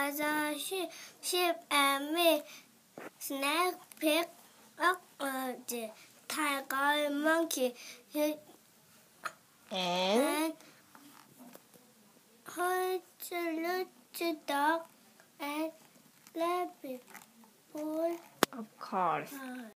as a sheep, and me, snake, pig, uh, the tiger, monkey, and And the little dog, and rabbit, of course. uh,